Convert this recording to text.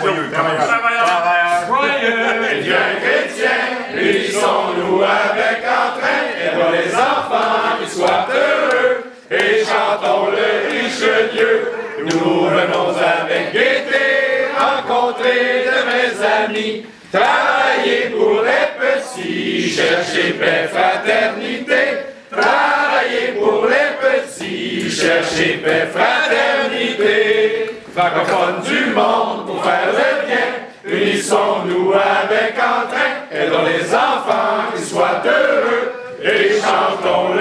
joyeux. Joyeux! Bien chrétiens, unissons-nous avec entrain, aidons les enfants qui soient heureux, et chantons le riche Dieu. Nous venons avec gaieté, rencontrer de vrais amis, travailler pour les petits, chercher paix, fraternité, chercher paix, fraternité, francophones du monde pour faire le bien. Unissons-nous avec entrain, aidons les enfants qui soient heureux, et chantons